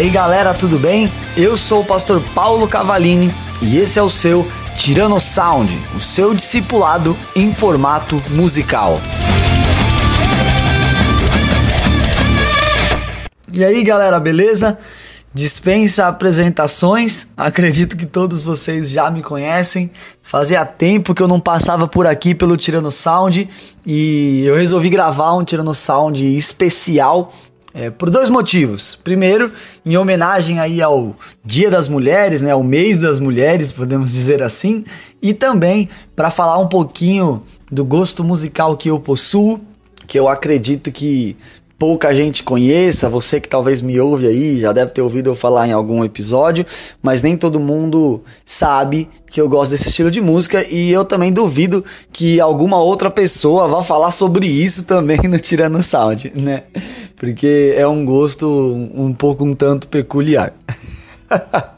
aí galera, tudo bem? Eu sou o pastor Paulo Cavalini e esse é o seu Tirano Sound, o seu discipulado em formato musical. E aí galera, beleza? Dispensa apresentações, acredito que todos vocês já me conhecem. Fazia tempo que eu não passava por aqui pelo Tirano Sound e eu resolvi gravar um Tirano Sound especial é, por dois motivos. Primeiro, em homenagem aí ao Dia das Mulheres, né, ao mês das mulheres, podemos dizer assim, e também para falar um pouquinho do gosto musical que eu possuo, que eu acredito que pouca gente conheça, você que talvez me ouve aí, já deve ter ouvido eu falar em algum episódio, mas nem todo mundo sabe que eu gosto desse estilo de música e eu também duvido que alguma outra pessoa vá falar sobre isso também no Tirando Sound, né? Porque é um gosto um pouco um tanto peculiar.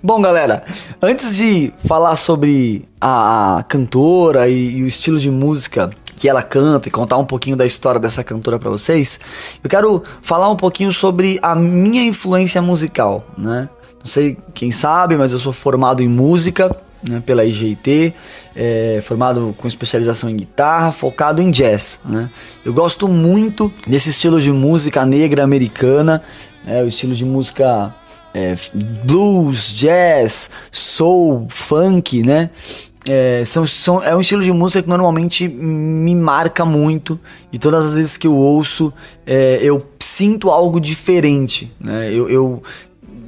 Bom, galera, antes de falar sobre a cantora e, e o estilo de música que ela canta e contar um pouquinho da história dessa cantora para vocês, eu quero falar um pouquinho sobre a minha influência musical, né? Não sei quem sabe, mas eu sou formado em música né, pela IGT, é, formado com especialização em guitarra, focado em jazz. Né? Eu gosto muito desse estilo de música negra americana, é, o estilo de música é, blues, jazz, soul, funk, né? É, são, são, é um estilo de música que normalmente me marca muito e todas as vezes que eu ouço é, eu sinto algo diferente. Né? Eu, eu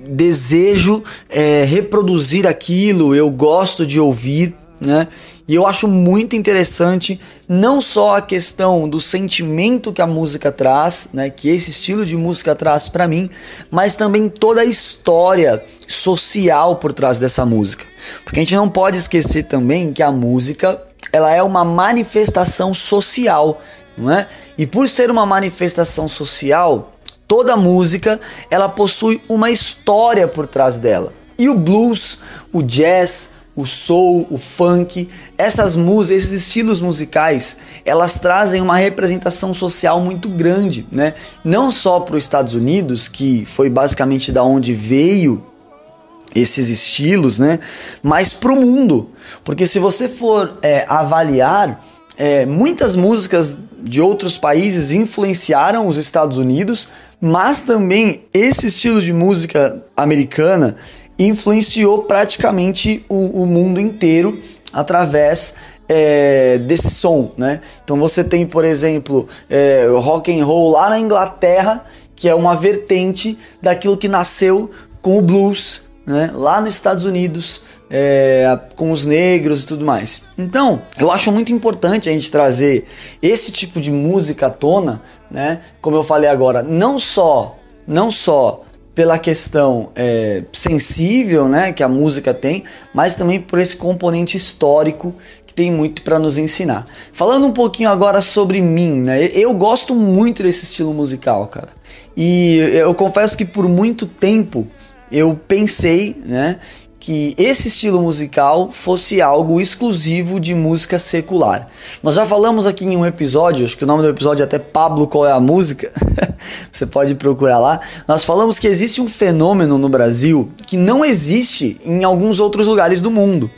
desejo é, reproduzir aquilo, eu gosto de ouvir. Né? E eu acho muito interessante não só a questão do sentimento que a música traz, né, que esse estilo de música traz para mim, mas também toda a história social por trás dessa música. Porque a gente não pode esquecer também que a música, ela é uma manifestação social, não é? E por ser uma manifestação social, toda música, ela possui uma história por trás dela. E o blues, o jazz, o soul, o funk, essas músicas, esses estilos musicais, elas trazem uma representação social muito grande, né? Não só para os Estados Unidos, que foi basicamente da onde veio esses estilos, né? Mas para o mundo, porque se você for é, avaliar, é, muitas músicas de outros países influenciaram os Estados Unidos, mas também esse estilo de música americana influenciou praticamente o, o mundo inteiro através é, desse som, né? Então você tem, por exemplo, é, rock and roll lá na Inglaterra, que é uma vertente daquilo que nasceu com o blues, né? Lá nos Estados Unidos, é, com os negros e tudo mais. Então, eu acho muito importante a gente trazer esse tipo de música à tona, né? Como eu falei agora, não só, não só pela questão é, sensível né, que a música tem, mas também por esse componente histórico que tem muito para nos ensinar. Falando um pouquinho agora sobre mim, né, eu gosto muito desse estilo musical, cara. E eu confesso que por muito tempo eu pensei né, que esse estilo musical fosse algo exclusivo de música secular. Nós já falamos aqui em um episódio, acho que o nome do episódio é até Pablo Qual é a Música, você pode procurar lá. Nós falamos que existe um fenômeno no Brasil que não existe em alguns outros lugares do mundo,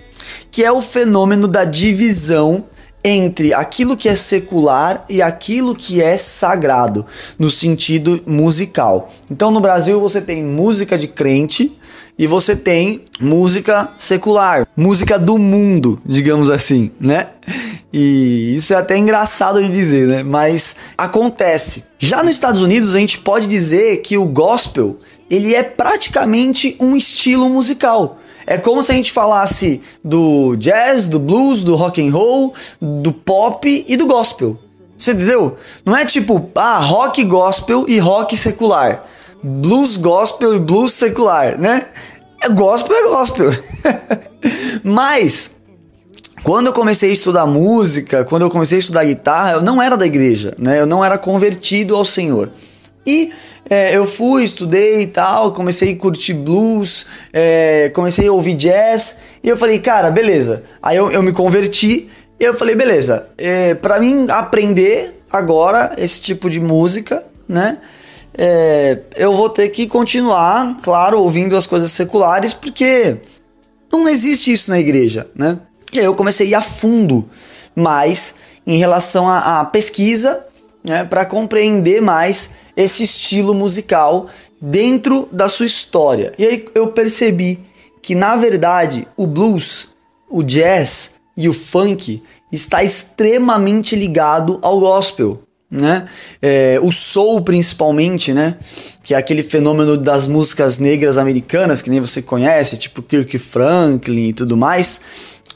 que é o fenômeno da divisão entre aquilo que é secular e aquilo que é sagrado, no sentido musical. Então no Brasil você tem música de crente, e você tem música secular, música do mundo, digamos assim, né? E isso é até engraçado de dizer, né? Mas acontece. Já nos Estados Unidos a gente pode dizer que o gospel, ele é praticamente um estilo musical. É como se a gente falasse do jazz, do blues, do rock and roll, do pop e do gospel. Você entendeu? Não é tipo, ah, rock gospel e rock secular blues gospel e blues secular, né? É gospel, é gospel. Mas quando eu comecei a estudar música, quando eu comecei a estudar guitarra, eu não era da igreja, né? Eu não era convertido ao Senhor. E é, eu fui, estudei e tal, comecei a curtir blues, é, comecei a ouvir jazz, e eu falei, cara, beleza. Aí eu, eu me converti, e eu falei, beleza, é, para mim aprender agora esse tipo de música, né? É, eu vou ter que continuar, claro, ouvindo as coisas seculares, porque não existe isso na igreja, né? E aí eu comecei a ir a fundo mais em relação à, pesquisa, né, para compreender mais esse estilo musical dentro da sua história. E aí eu percebi que na verdade o blues, o jazz e o funk está extremamente ligado ao gospel né? É, o soul principalmente, né? Que é aquele fenômeno das músicas negras americanas que nem você conhece, tipo Kirk Franklin e tudo mais,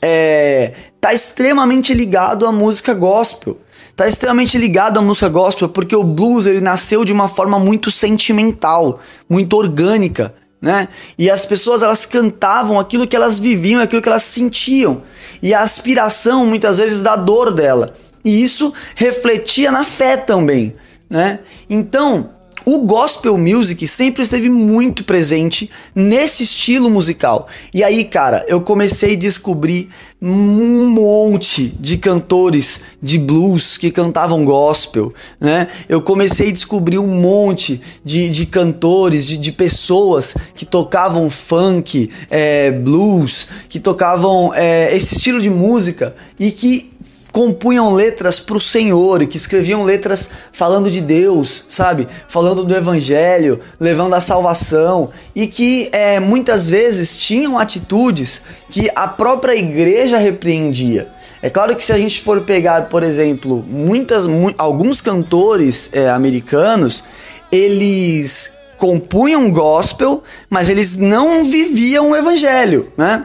é, tá extremamente ligado à música gospel. Tá extremamente ligado à música gospel porque o blues ele nasceu de uma forma muito sentimental, muito orgânica. Né? E as pessoas elas cantavam aquilo que elas viviam, aquilo que elas sentiam. E a aspiração muitas vezes da dor dela. E isso refletia na fé também, né? Então, o gospel music sempre esteve muito presente nesse estilo musical. E aí, cara, eu comecei a descobrir um monte de cantores de blues que cantavam gospel, né? Eu comecei a descobrir um monte de, de cantores, de, de pessoas que tocavam funk, é, blues, que tocavam é, esse estilo de música e que compunham letras para o Senhor e que escreviam letras falando de Deus, sabe? Falando do Evangelho, levando a salvação e que é, muitas vezes tinham atitudes que a própria igreja repreendia. É claro que se a gente for pegar, por exemplo, muitas, mu alguns cantores é, americanos, eles compunham gospel, mas eles não viviam o evangelho, né?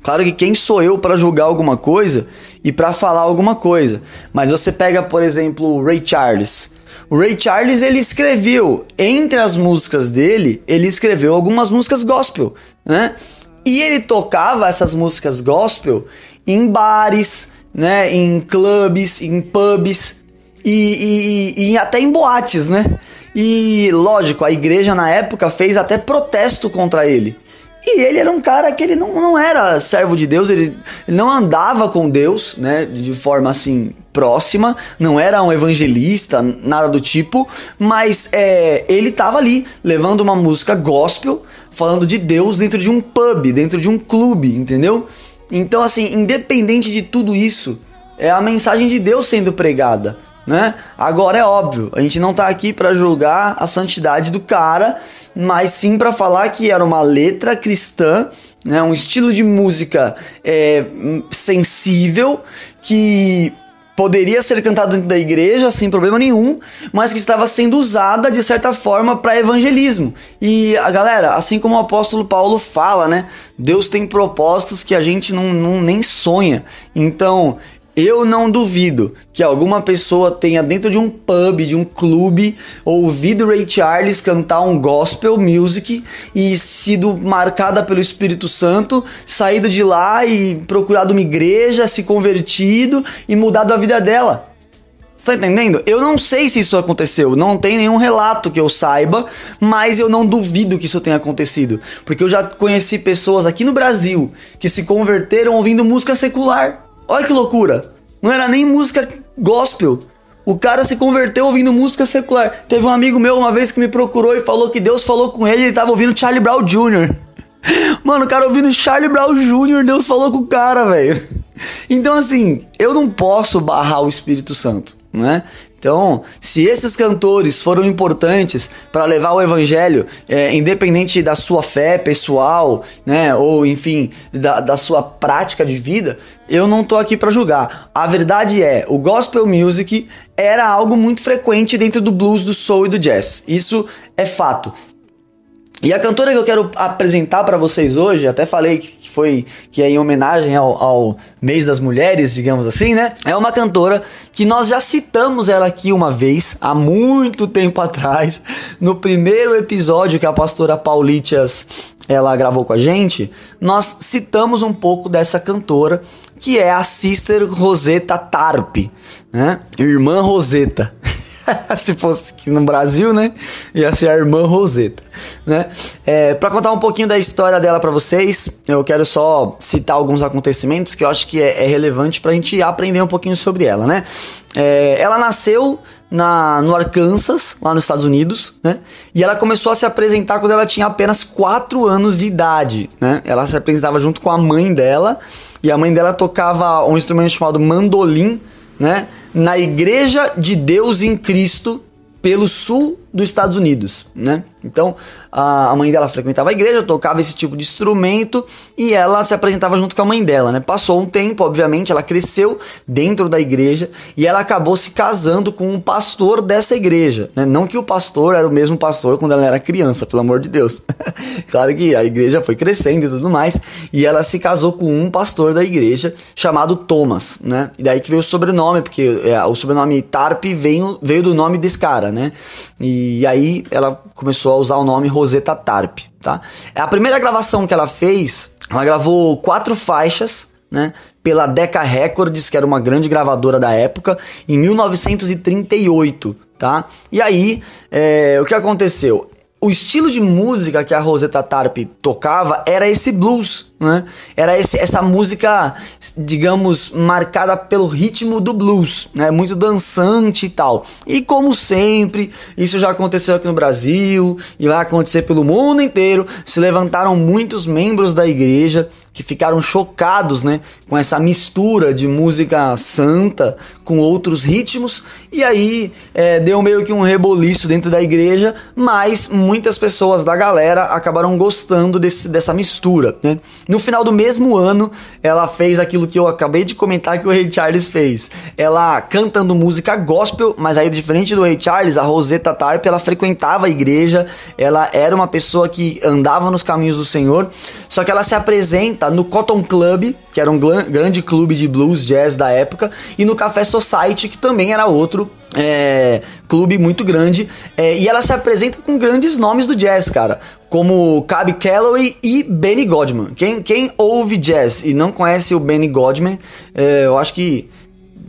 Claro que quem sou eu para julgar alguma coisa e para falar alguma coisa. Mas você pega, por exemplo, o Ray Charles. O Ray Charles ele escreveu entre as músicas dele, ele escreveu algumas músicas gospel, né? E ele tocava essas músicas gospel em bares, né? Em clubes, em pubs e, e, e até em boates, né? E lógico, a igreja na época fez até protesto contra ele. E ele era um cara que ele não, não era servo de Deus, ele, não andava com Deus, né, de forma assim próxima, não era um evangelista, nada do tipo, mas é, ele tava ali levando uma música gospel, falando de Deus dentro de um pub, dentro de um clube, entendeu? Então, assim, independente de tudo isso, é a mensagem de Deus sendo pregada né? Agora é óbvio, a gente não tá aqui para julgar a santidade do cara, mas sim para falar que era uma letra cristã, né? Um estilo de música é, sensível que poderia ser cantado dentro da igreja sem problema nenhum, mas que estava sendo usada de certa forma para evangelismo. E a galera, assim como o apóstolo Paulo fala, né? Deus tem propósitos que a gente não, não nem sonha. Então, eu não duvido que alguma pessoa tenha dentro de um pub, de um clube, ouvido Ray Charles cantar um gospel music e sido marcada pelo Espírito Santo, saído de lá e procurado uma igreja, se convertido e mudado a vida dela. Você tá entendendo? Eu não sei se isso aconteceu, não tem nenhum relato que eu saiba, mas eu não duvido que isso tenha acontecido. Porque eu já conheci pessoas aqui no Brasil que se converteram ouvindo música secular. Olha que loucura. Não era nem música gospel. O cara se converteu ouvindo música secular. Teve um amigo meu uma vez que me procurou e falou que Deus falou com ele ele tava ouvindo Charlie Brown Jr. Mano, o cara ouvindo Charlie Brown Jr., Deus falou com o cara, velho. Então, assim, eu não posso barrar o Espírito Santo, né? Então, se esses cantores foram importantes para levar o evangelho, é, independente da sua fé pessoal, né, ou enfim, da, da sua prática de vida, eu não tô aqui para julgar. A verdade é, o gospel music era algo muito frequente dentro do blues, do soul e do jazz. Isso é fato. E a cantora que eu quero apresentar para vocês hoje, até falei que foi que é em homenagem ao, ao, mês das mulheres, digamos assim, né? É uma cantora que nós já citamos ela aqui uma vez, há muito tempo atrás, no primeiro episódio que a pastora Paulitias ela gravou com a gente, nós citamos um pouco dessa cantora, que é a Sister Rosetta Tarp, né? Irmã Rosetta. Se fosse aqui no Brasil, né? Ia ser a irmã Roseta, né? É, para contar um pouquinho da história dela para vocês, eu quero só citar alguns acontecimentos que eu acho que é, é relevante pra gente aprender um pouquinho sobre ela, né? É, ela nasceu na, no Arkansas, lá nos Estados Unidos, né? E ela começou a se apresentar quando ela tinha apenas 4 anos de idade, né? Ela se apresentava junto com a mãe dela, e a mãe dela tocava um instrumento chamado mandolim, né? Na Igreja de Deus em Cristo, pelo sul dos Estados Unidos, né? Então, a mãe dela frequentava a igreja, tocava esse tipo de instrumento e ela se apresentava junto com a mãe dela, né? Passou um tempo, obviamente, ela cresceu dentro da igreja e ela acabou se casando com um pastor dessa igreja, né? Não que o pastor era o mesmo pastor quando ela era criança, pelo amor de Deus. claro que a igreja foi crescendo e tudo mais, e ela se casou com um pastor da igreja chamado Thomas, né? E daí que veio o sobrenome, porque é, o sobrenome Tarp veio, veio do nome desse cara, né? E aí ela começou a usar o nome Rosetta Tarp, tá? É a primeira gravação que ela fez, ela gravou quatro faixas, né? Pela Decca Records, que era uma grande gravadora da época, em 1938, tá? E aí, é, o que aconteceu? O estilo de música que a Rosetta Tarp tocava era esse blues, né? Era esse, essa música, digamos, marcada pelo ritmo do blues, né? Muito dançante e tal. E como sempre, isso já aconteceu aqui no Brasil e vai acontecer pelo mundo inteiro. Se levantaram muitos membros da igreja que ficaram chocados, né, com essa mistura de música santa com outros ritmos e aí é, deu meio que um reboliço dentro da igreja, mas muitas pessoas da galera acabaram gostando desse, dessa mistura, né? No final do mesmo ano, ela fez aquilo que eu acabei de comentar que o Ray Charles fez. Ela cantando música gospel, mas aí diferente do Ray Charles, a Rosetta Tarp, ela frequentava a igreja, ela era uma pessoa que andava nos caminhos do Senhor, só que ela se apresenta no Cotton Club, que era um grande clube de blues jazz da época, e no Café Society, que também era outro é, clube muito grande. É, e ela se apresenta com grandes nomes do jazz, cara. Como Cabe Calloway e Benny Godman. Quem, quem ouve jazz e não conhece o Benny Godman, é, eu acho que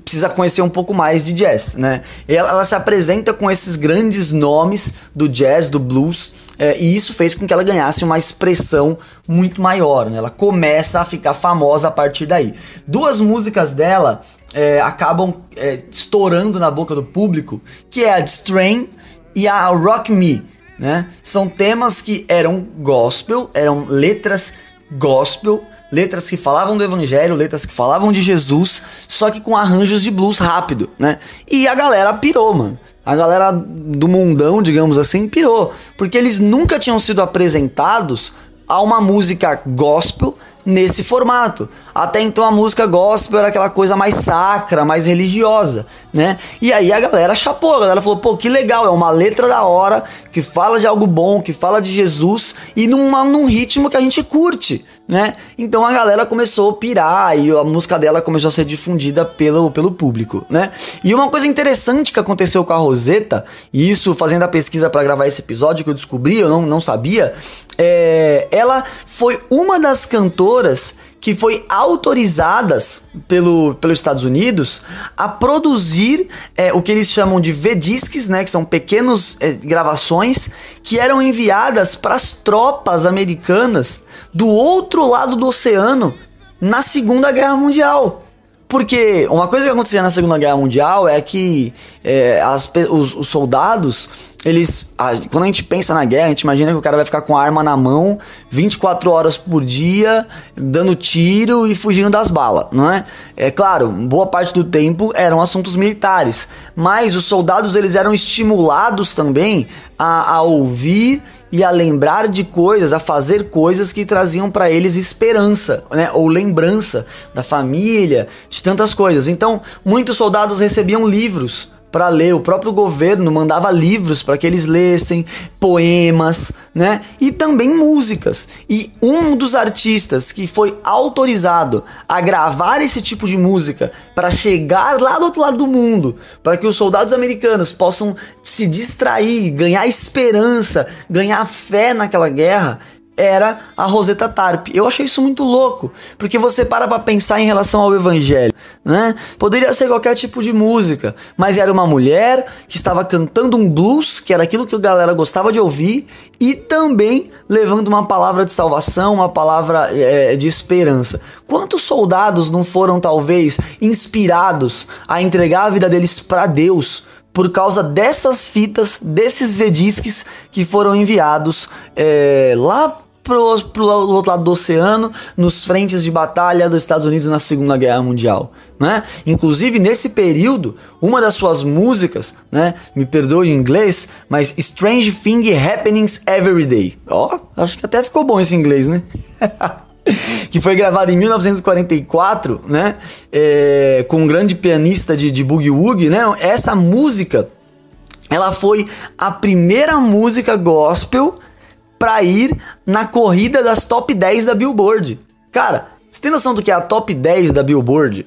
precisa conhecer um pouco mais de jazz, né? Ela, ela se apresenta com esses grandes nomes do jazz, do blues, é, e isso fez com que ela ganhasse uma expressão muito maior, né? Ela começa a ficar famosa a partir daí. Duas músicas dela é, acabam é, estourando na boca do público, que é a Strain e a Rock Me. Né? São temas que eram gospel, eram letras gospel, letras que falavam do evangelho, letras que falavam de Jesus, só que com arranjos de blues rápido, né? E a galera pirou, mano. A galera do mundão, digamos assim, pirou, porque eles nunca tinham sido apresentados a uma música gospel nesse formato. Até então a música gospel era aquela coisa mais sacra, mais religiosa, né? E aí a galera chapou, a galera falou, pô, que legal, é uma letra da hora, que fala de algo bom, que fala de Jesus e numa, num ritmo que a gente curte, né? Então a galera começou a pirar e a música dela começou a ser difundida pelo, pelo público, né? E uma coisa interessante que aconteceu com a Rosetta, e isso fazendo a pesquisa para gravar esse episódio que eu descobri, eu não, não sabia, é, ela foi uma das cantoras que foi autorizadas pelo, pelos Estados Unidos a produzir é, o que eles chamam de V-Discs, né, que são pequenas é, gravações que eram enviadas para as tropas americanas do outro lado do oceano na Segunda Guerra Mundial. Porque uma coisa que acontecia na Segunda Guerra Mundial é que é, as, os, os, soldados, eles. A, quando a gente pensa na guerra, a gente imagina que o cara vai ficar com a arma na mão 24 horas por dia, dando tiro e fugindo das balas, não é? É claro, boa parte do tempo eram assuntos militares, mas os soldados eles eram estimulados também a, a ouvir e a lembrar de coisas, a fazer coisas que traziam para eles esperança, né? Ou lembrança da família, de tantas coisas. Então, muitos soldados recebiam livros para ler. O próprio governo mandava livros para que eles lessem, poemas, né? E também músicas. E um dos artistas que foi autorizado a gravar esse tipo de música para chegar lá do outro lado do mundo, para que os soldados americanos possam se distrair, ganhar esperança, ganhar fé naquela guerra, era a Rosetta Tarp. Eu achei isso muito louco, porque você para pra pensar em relação ao evangelho, né? Poderia ser qualquer tipo de música, mas era uma mulher que estava cantando um blues, que era aquilo que a galera gostava de ouvir, e também levando uma palavra de salvação, uma palavra é, de esperança. Quantos soldados não foram talvez inspirados a entregar a vida deles para Deus? por causa dessas fitas, desses vedisques que foram enviados é, lá pro, pro outro lado do oceano, nos frentes de batalha dos Estados Unidos na Segunda Guerra Mundial, né? Inclusive nesse período, uma das suas músicas, né? Me perdoe em inglês, mas Strange Thing Happenings Every Day. Ó, oh, acho que até ficou bom esse inglês, né? que foi gravada em 1944, né? É, com um grande pianista de, de boogie woogie, né? Essa música, ela foi a primeira música gospel para ir na corrida das top 10 da Billboard. Cara, você tem noção do que é a top 10 da Billboard?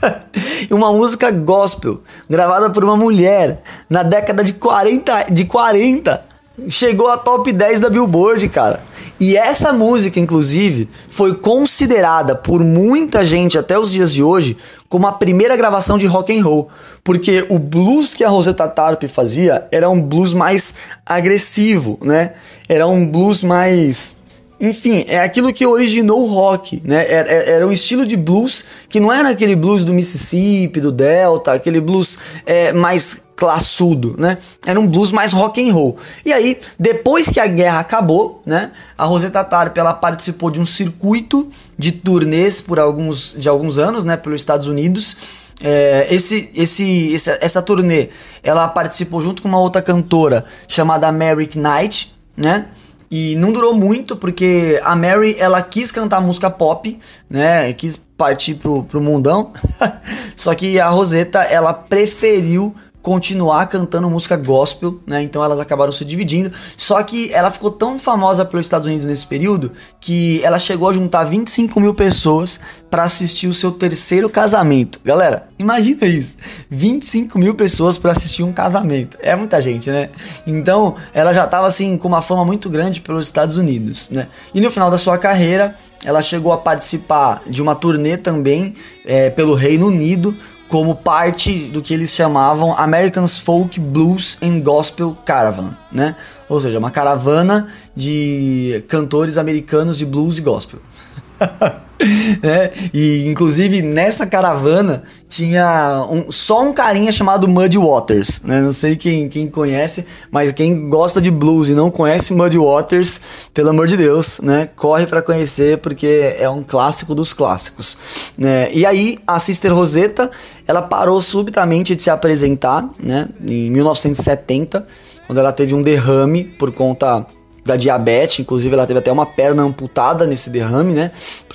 uma música gospel gravada por uma mulher na década de 40, de 40 chegou a top 10 da Billboard, cara. E essa música, inclusive, foi considerada por muita gente até os dias de hoje como a primeira gravação de rock and roll, porque o blues que a Rosetta Tarp fazia era um blues mais agressivo, né? Era um blues mais enfim, é aquilo que originou o rock, né? Era, era, um estilo de blues que não era aquele blues do Mississippi, do Delta, aquele blues é, mais classudo, né? Era um blues mais rock and roll. E aí, depois que a guerra acabou, né? A Rosetta Tarp ela participou de um circuito de turnês por alguns de alguns anos, né? Pelos Estados Unidos. É, esse, esse, essa, essa turnê, ela participou junto com uma outra cantora chamada Mary Knight, né? E não durou muito porque a Mary ela quis cantar música pop, né? Quis partir pro, pro mundão. Só que a Rosetta ela preferiu continuar cantando música gospel, né? Então elas acabaram se dividindo. Só que ela ficou tão famosa pelos Estados Unidos nesse período que ela chegou a juntar 25 mil pessoas para assistir o seu terceiro casamento. Galera, imagina isso: 25 mil pessoas para assistir um casamento. É muita gente, né? Então ela já estava assim com uma fama muito grande pelos Estados Unidos, né? E no final da sua carreira ela chegou a participar de uma turnê também é, pelo Reino Unido como parte do que eles chamavam Americans Folk Blues and Gospel Caravan, né? Ou seja, uma caravana de cantores americanos de blues e gospel. né? E inclusive nessa caravana tinha um, só um carinha chamado Muddy Waters, né? Não sei quem, quem conhece, mas quem gosta de blues e não conhece Muddy Waters, pelo amor de Deus, né? Corre para conhecer porque é um clássico dos clássicos, né? E aí a Sister Rosetta, ela parou subitamente de se apresentar, né? Em 1970, quando ela teve um derrame por conta da diabetes, inclusive ela teve até uma perna amputada nesse derrame, né?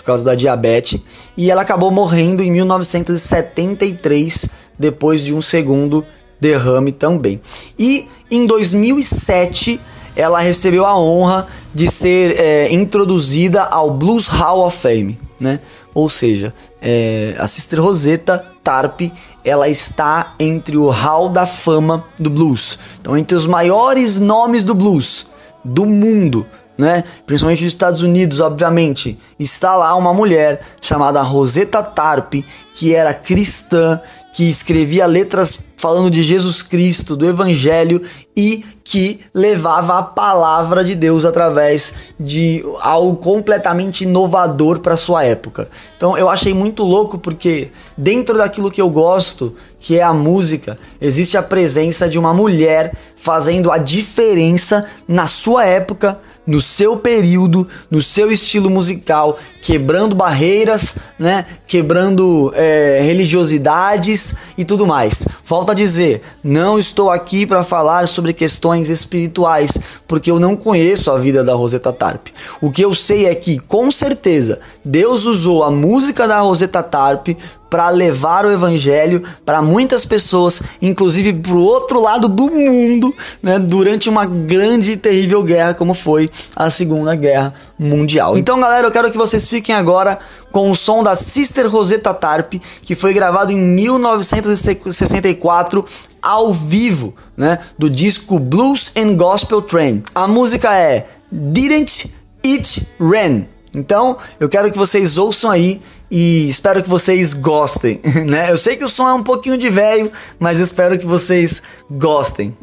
Por causa da diabetes. E ela acabou morrendo em 1973, depois de um segundo derrame também. E em 2007 ela recebeu a honra de ser é, introduzida ao Blues Hall of Fame, né? Ou seja, é, a Sister Rosetta Tarp, ela está entre o Hall da Fama do Blues. Então, entre os maiores nomes do blues do mundo, né? Principalmente nos Estados Unidos, obviamente, está lá uma mulher chamada Rosetta Tarp, que era cristã, que escrevia letras falando de Jesus Cristo, do Evangelho e que levava a palavra de Deus através de algo completamente inovador para sua época. Então eu achei muito louco porque dentro daquilo que eu gosto, que é a música, existe a presença de uma mulher fazendo a diferença na sua época, no seu período, no seu estilo musical, quebrando barreiras, né? Quebrando é, religiosidades e tudo mais. Volto a dizer, não estou aqui para falar sobre questões espirituais, porque eu não conheço a vida da Rosetta Tarp. O que eu sei é que, com certeza, Deus usou a música da Rosetta Tarp para levar o evangelho para muitas pessoas, inclusive para o outro lado do mundo, né, durante uma grande e terrível guerra como foi a Segunda Guerra Mundial. Então, galera, eu quero que vocês fiquem agora com o som da Sister Rosetta Tarp, que foi gravado em 1964 ao vivo, né, do disco Blues and Gospel Train. A música é Didn't It Ran. Então, eu quero que vocês ouçam aí e espero que vocês gostem, né? Eu sei que o som é um pouquinho de velho, mas espero que vocês gostem.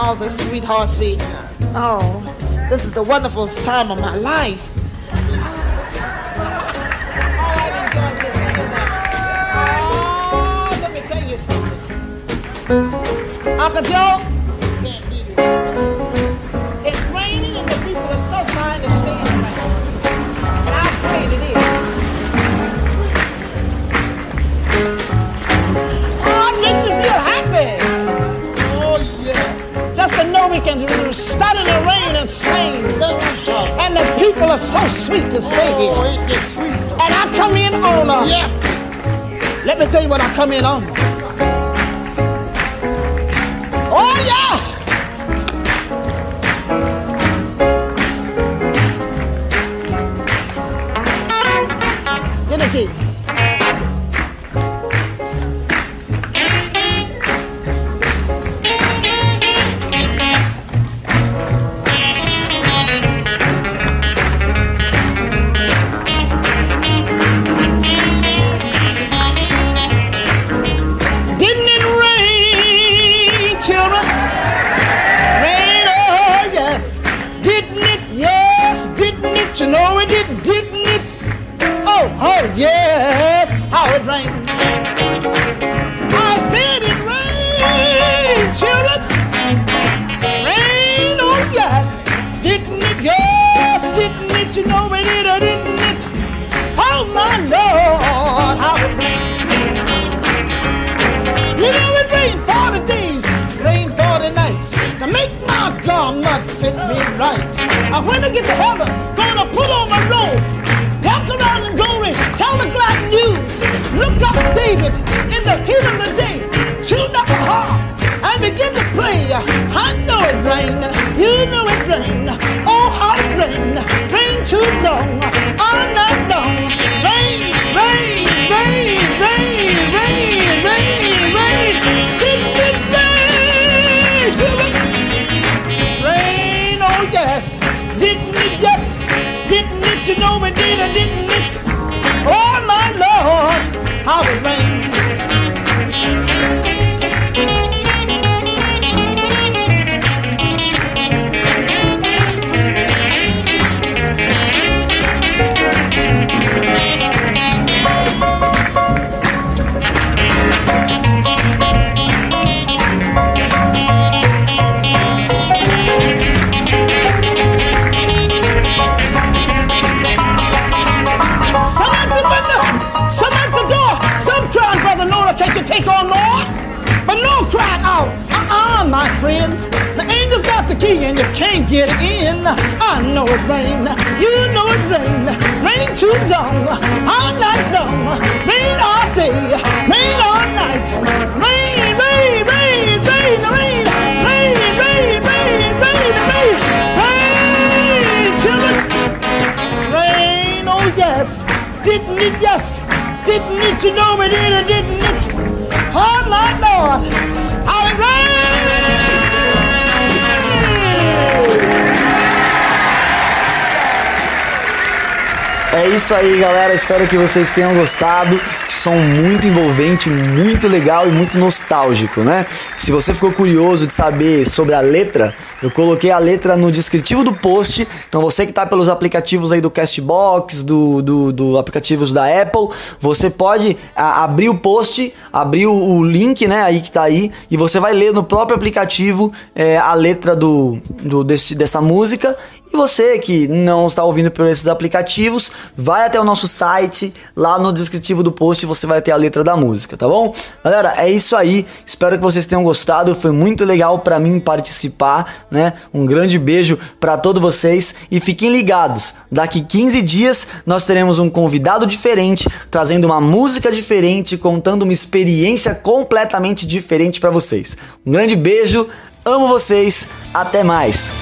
all the sweetheartsy. Oh, this is the wonderful time of my life. Oh, let me tell you something. Uncle Joe, To know we start in the rain and sing. And the people are so sweet to stay oh, here. Oh, sweet. And I come in on a. Yeah. Let me tell you what I come in on. Oh yeah! Get the right. And when I get to heaven, gonna put on my robe, walk around in glory, tell the glad news. Look up David in the heat of the day, tune up a harp and begin to play. I know it rained, you know it rained. Oh, how it rained, rained too long, you know É isso aí, galera. Espero que vocês tenham gostado. Som muito envolvente, muito legal e muito nostálgico, né? Se você ficou curioso de saber sobre a letra, eu coloquei a letra no descritivo do post. Então você que tá pelos aplicativos aí do Castbox, do, do, do aplicativos da Apple, você pode a, abrir o post, abrir o, o link, né? Aí que tá aí, e você vai ler no próprio aplicativo é, a letra do, do desse, dessa música e você que não está ouvindo por esses aplicativos, vai até o nosso site, lá no descritivo do post você vai ter a letra da música, tá bom? Galera, é isso aí. Espero que vocês tenham gostado. Foi muito legal para mim participar, né? Um grande beijo para todos vocês e fiquem ligados. Daqui 15 dias nós teremos um convidado diferente, trazendo uma música diferente, contando uma experiência completamente diferente para vocês. Um grande beijo. Amo vocês. Até mais.